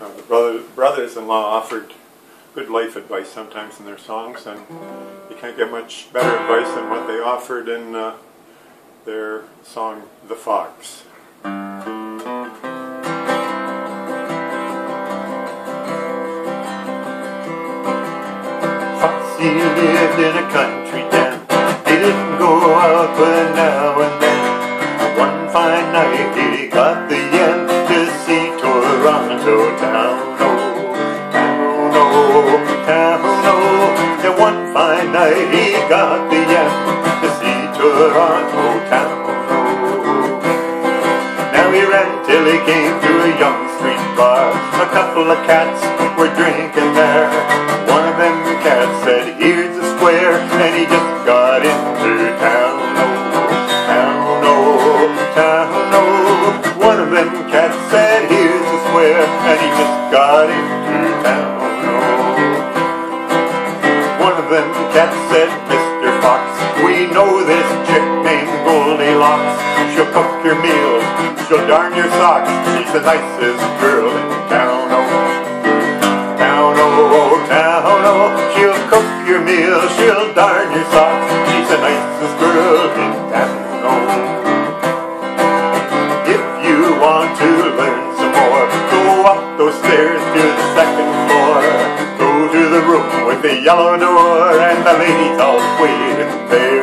uh, the brother, brothers-in-law offered good life advice sometimes in their songs, and you can't get much better advice than what they offered in uh, their song "The Fox." Foxy lived in a country town. He didn't go out but see Toronto town. Oh. Now he ran till he came to a Yonge street bar. A couple of cats were drinking there. One of them cats said, here's the square, and he just got into town. Town, town. One of them cats said, here's the square, and he just got into town. One of them cats Goldilocks. She'll cook your meals, she'll darn your socks. She's the nicest girl in town, oh. Town, oh, town, oh. She'll cook your meals, she'll darn your socks. She's the nicest girl in town, oh. If you want to learn some more, go up those stairs to the second floor. Go to the room with the yellow door and the ladies all waiting there.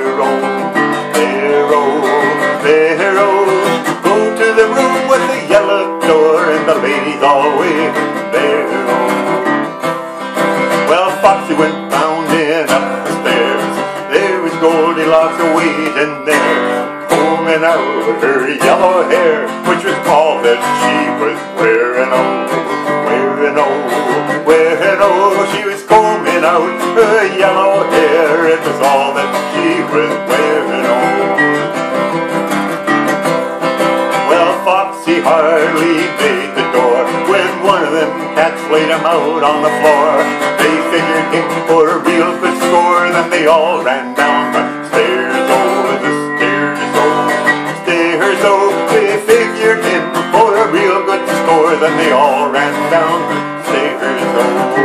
Foxy went bounding up the stairs. There was Goldilocks waiting there, combing out her yellow hair, which was all that she was wearing. Oh, wearing, oh, wearing, oh, she was combing out her yellow hair. It was all that she was wearing. Oh. Well, Foxy hardly made the door one of them cats laid him out on the floor. They figured him for a real good score, then they all ran down the stairs. Oh, the stairs, oh, stairs, oh. They figured him for a real good score, then they all ran down the stairs. Oh.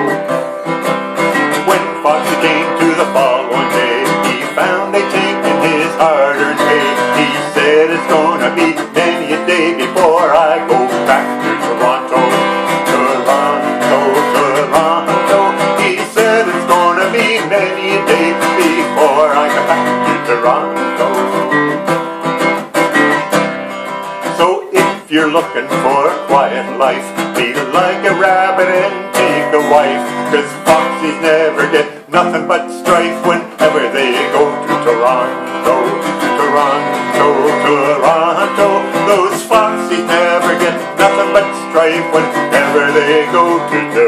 When Foxy came to the following day, he found they taken his hard-earned pay. He said it's gonna be many a day before I go back to Toronto. To Toronto. So if you're looking for a quiet life, be like a rabbit and take a wife. Cause foxes never get nothing but strife whenever they go to Toronto. Toronto, Toronto. Those foxes never get nothing but strife whenever they go to Toronto.